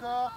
哥。